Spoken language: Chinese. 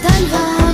Tan.